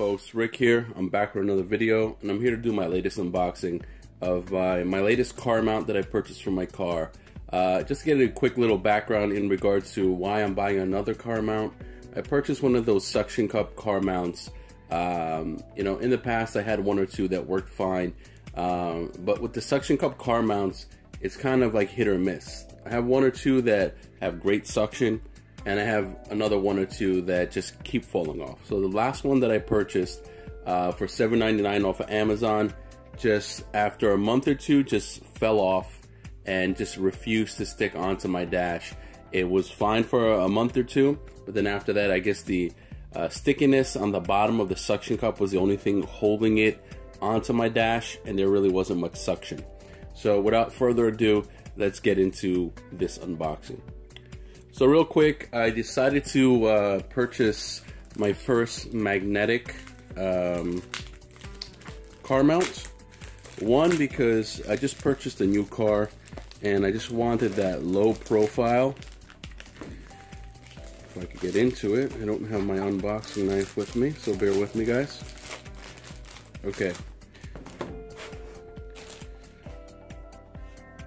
folks? Rick here. I'm back with another video and I'm here to do my latest unboxing of my, my latest car mount that I purchased for my car. Uh, just to get a quick little background in regards to why I'm buying another car mount. I purchased one of those suction cup car mounts. Um, you know, in the past I had one or two that worked fine. Um, but with the suction cup car mounts, it's kind of like hit or miss. I have one or two that have great suction and I have another one or two that just keep falling off. So the last one that I purchased uh, for $7.99 off of Amazon, just after a month or two, just fell off and just refused to stick onto my dash. It was fine for a month or two, but then after that, I guess the uh, stickiness on the bottom of the suction cup was the only thing holding it onto my dash, and there really wasn't much suction. So without further ado, let's get into this unboxing. So real quick, I decided to uh, purchase my first magnetic um, car mount. One, because I just purchased a new car and I just wanted that low profile. If I could get into it. I don't have my unboxing knife with me, so bear with me guys. Okay.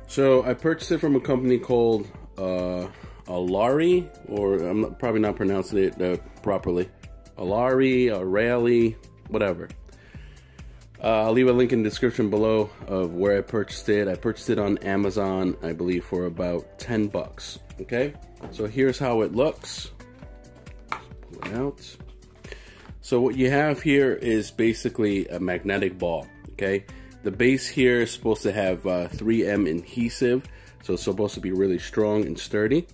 So I purchased it from a company called uh, Alari, or I'm probably not pronouncing it uh, properly. Alari, Rayleigh, whatever. Uh, I'll leave a link in the description below of where I purchased it. I purchased it on Amazon, I believe, for about 10 bucks. Okay, so here's how it looks. pull it out. So what you have here is basically a magnetic ball. Okay, the base here is supposed to have uh, 3M adhesive, so it's supposed to be really strong and sturdy.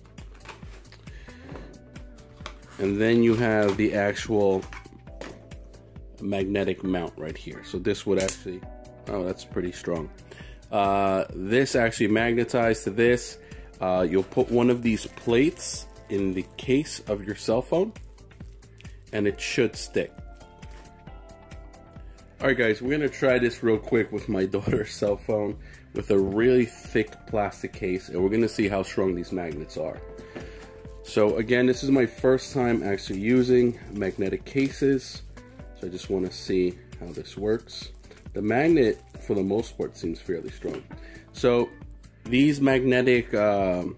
And then you have the actual magnetic mount right here. So this would actually, oh, that's pretty strong. Uh, this actually magnetized to this. Uh, you'll put one of these plates in the case of your cell phone and it should stick. Alright guys, we're to try this real quick with my daughter's cell phone with a really thick plastic case and we're to see how strong these magnets are. So again, this is my first time actually using magnetic cases. So I just want to see how this works. The magnet, for the most part, seems fairly strong. So these magnetic, um,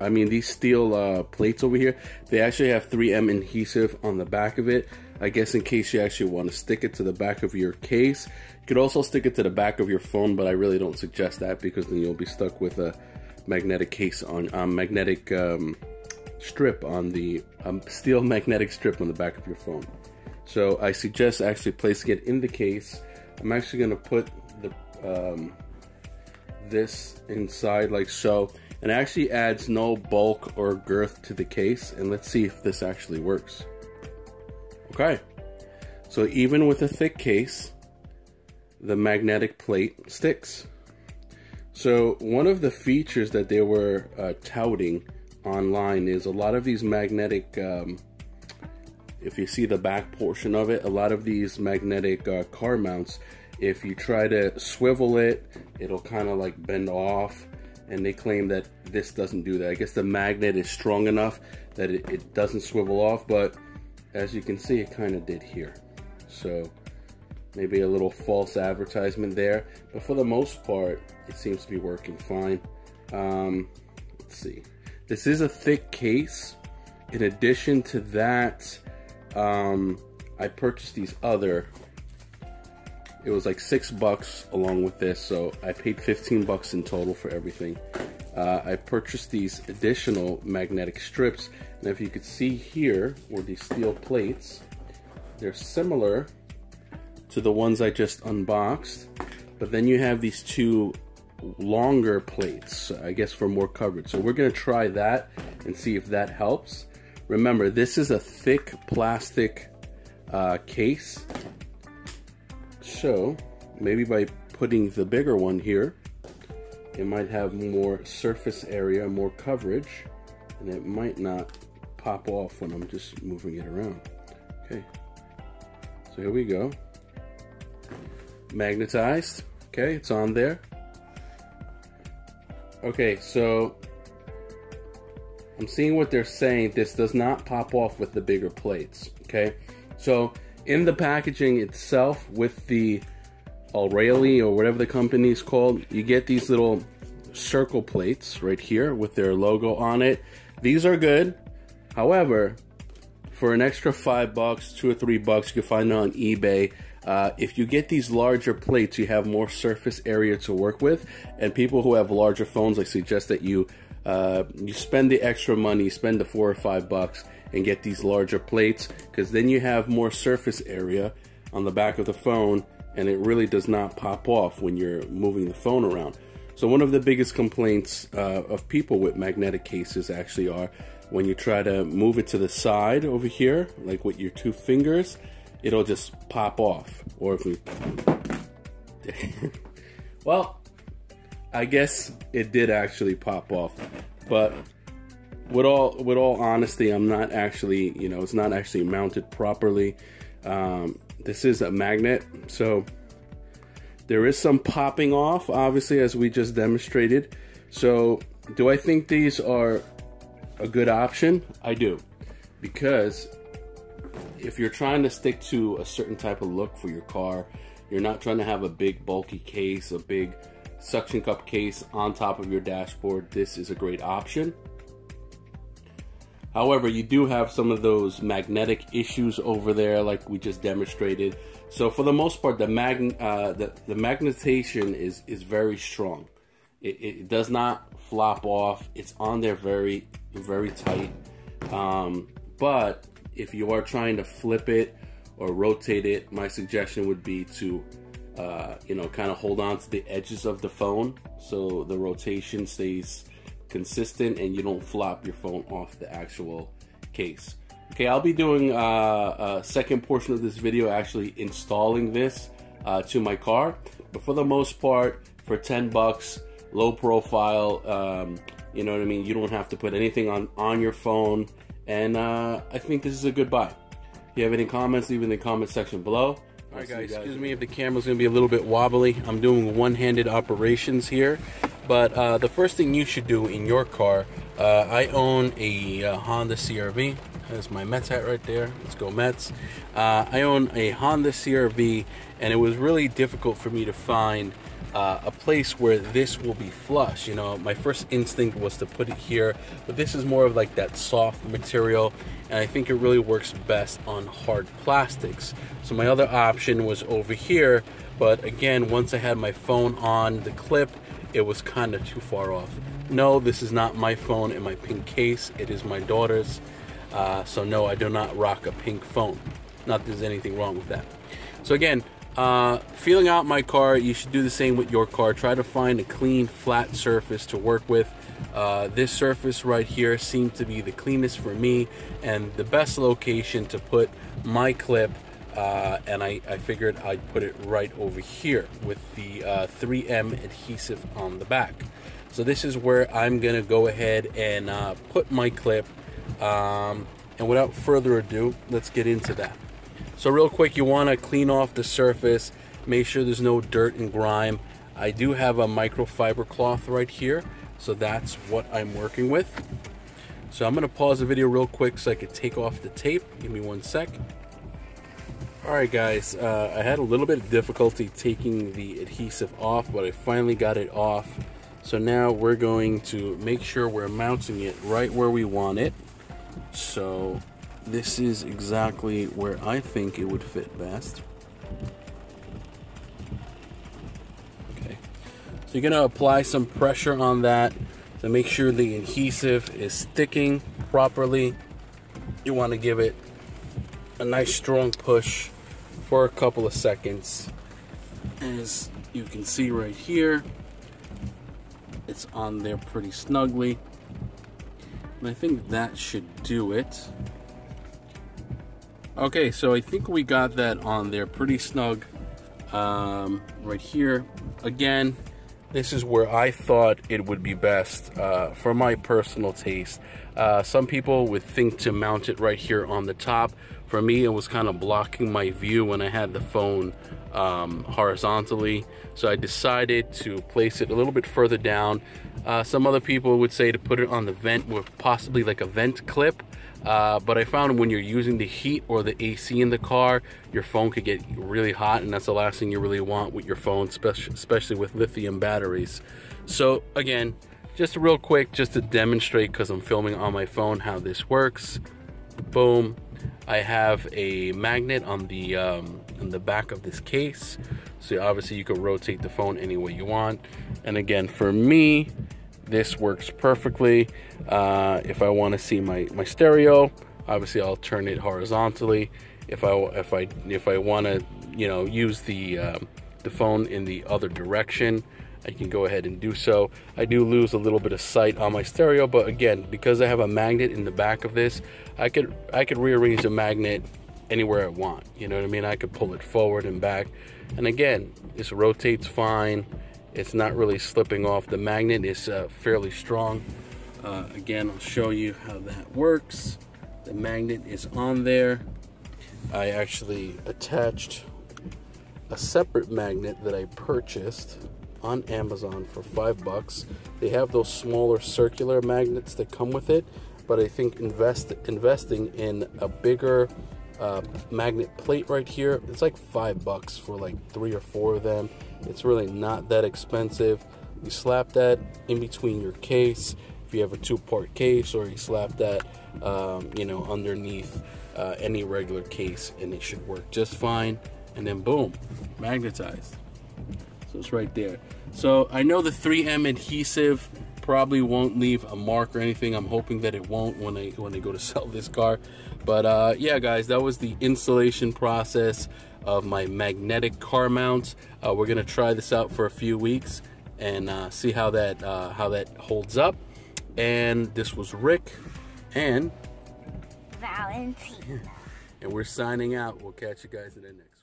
I mean these steel uh, plates over here, they actually have 3M adhesive on the back of it. I guess in case you actually want to stick it to the back of your case. You could also stick it to the back of your phone, but I really don't suggest that because then you'll be stuck with a magnetic case on, um, magnetic um, strip on the um, steel magnetic strip on the back of your phone. So I suggest actually placing it in the case. I'm actually going to put the um, this inside like so. And actually adds no bulk or girth to the case. And let's see if this actually works. Okay. So even with a thick case, the magnetic plate sticks. So one of the features that they were uh, touting online is a lot of these magnetic um, if you see the back portion of it a lot of these magnetic uh, car mounts if you try to swivel it it'll kind of like bend off and they claim that this doesn't do that. I guess the magnet is strong enough that it, it doesn't swivel off but as you can see it kind of did here. So maybe a little false advertisement there but for the most part it seems to be working fine. Um, let's see this is a thick case. In addition to that, um, I purchased these other. It was like six bucks along with this, so I paid 15 bucks in total for everything. Uh, I purchased these additional magnetic strips, and if you could see here, were these steel plates. They're similar to the ones I just unboxed, but then you have these two longer plates, I guess for more coverage. So we're gonna try that and see if that helps. Remember, this is a thick plastic uh, case. So maybe by putting the bigger one here, it might have more surface area, more coverage, and it might not pop off when I'm just moving it around. Okay, so here we go. Magnetized, okay, it's on there. Okay, so I'm seeing what they're saying. This does not pop off with the bigger plates, okay? So in the packaging itself with the O'Reilly or whatever the company is called, you get these little circle plates right here with their logo on it. These are good. However, for an extra five bucks, two or three bucks, you can find it on eBay. Uh, if you get these larger plates, you have more surface area to work with. And people who have larger phones, I suggest that you uh, you spend the extra money, spend the four or five bucks, and get these larger plates, because then you have more surface area on the back of the phone, and it really does not pop off when you're moving the phone around. So one of the biggest complaints uh, of people with magnetic cases actually are when you try to move it to the side over here, like with your two fingers, it'll just pop off. Or if we, well, I guess it did actually pop off, but with all with all honesty, I'm not actually, you know, it's not actually mounted properly. Um, this is a magnet, so there is some popping off, obviously, as we just demonstrated. So, do I think these are a good option? I do, because if you're trying to stick to a certain type of look for your car, you're not trying to have a big bulky case, a big suction cup case on top of your dashboard, this is a great option. However, you do have some of those magnetic issues over there like we just demonstrated. So for the most part, the, mag uh, the, the magnetization is, is very strong. It, it, does not flop off. It's on there very, very tight. Um, but if you are trying to flip it or rotate it, my suggestion would be to, uh, you know, kind of hold on to the edges of the phone so the rotation stays consistent and you don't flop your phone off the actual case. Okay, I'll be doing uh, a second portion of this video actually installing this uh, to my car. But for the most part, for 10 bucks, low profile, um, you know what I mean? You don't have to put anything on, on your phone. And uh, I think this is a good buy. If you have any comments, leave in the comment section below. Alright guys, guys, excuse me if the camera's going to be a little bit wobbly. I'm doing one-handed operations here. But uh, the first thing you should do in your car, uh, I own a uh, Honda CRV. That's my Mets hat right there. Let's go Mets. Uh, I own a Honda CRV, and it was really difficult for me to find uh, a place where this will be flush. You know, my first instinct was to put it here, but this is more of like that soft material, and I think it really works best on hard plastics. So my other option was over here, but again, once I had my phone on the clip, it was kind of too far off. No, this is not my phone in my pink case. It is my daughter's. Uh, so no, I do not rock a pink phone. Not that there's anything wrong with that. So again, uh, feeling out my car, you should do the same with your car. Try to find a clean, flat surface to work with. Uh, this surface right here seemed to be the cleanest for me and the best location to put my clip. Uh, and I, I, figured I'd put it right over here with the uh, 3M uh, adhesive on the back. So this is where I'm gonna go ahead and uh, put my clip. Um, and without further ado, let's get into that. So real quick, you want to clean off the surface, make sure there's no dirt and grime. I do have a microfiber cloth right here, so that's what I'm working with. So I'm to pause the video real quick so I could take off the tape. Give me one sec. Alright guys, uh, I had a little bit of difficulty taking the adhesive off, but I finally got it off. So now we're going to make sure we're mounting it right where we want it. So this is exactly where I think it would fit best. Okay, so you're gonna apply some pressure on that to make sure the adhesive is sticking properly. You want to give it a nice strong push for a couple of seconds. As you can see right here, it's on there pretty snugly. And I think that should do it. Okay, so I think we got that on there pretty snug um, right here. Again, this is where I thought it would be best uh, for my personal taste. Uh, some people would think to mount it right here on the top. For me, it was kind of blocking my view when I had the phone um, horizontally. So I decided to place it a little bit further down. Uh, some other people would say to put it on the vent with possibly like a vent clip. Uh, but I found when you're using the heat or the AC in the car, your phone could get really hot, and that's the last thing you really want with your phone, especially with lithium batteries. So again, just a real quick, just to demonstrate, because I'm filming on my phone, how this works. Boom. I have a magnet on the um, on the back of this case. So obviously you can rotate the phone any way you want. And again, for me, this works perfectly. Uh, if I want to see my, my stereo, obviously I'll turn it horizontally. If I if I if I want to you know use the um, the phone in the other direction, I can go ahead and do so. I do lose a little bit of sight on my stereo, but again, because I have a magnet in the back of this, I could I could rearrange the magnet anywhere I want. You know what I mean? I could pull it forward and back. And again, this rotates fine. It's not really slipping off. The magnet is uh, fairly strong. Uh, again, I'll show you how that works. The magnet is on there. I actually attached a separate magnet that I purchased on Amazon for five bucks. They have those smaller circular magnets that come with it, but I think invest investing in a bigger uh, magnet plate right here, it's like five bucks for like three or four of them. It's really not that expensive. You slap that in between your case if you have a two-part case, or you slap that, um, you know, underneath uh, any regular case, and it should work just fine. And then boom, magnetized. So it's right there. So I know the 3M adhesive probably won't leave a mark or anything. I'm hoping that it won't when they when they go to sell this car. But uh, yeah, guys, that was the installation process of my magnetic car mount. Uh, we're gonna try this out for a few weeks and uh, see how that uh, how that holds up. And this was Rick and Valentina. And we're signing out. We'll catch you guys in the next.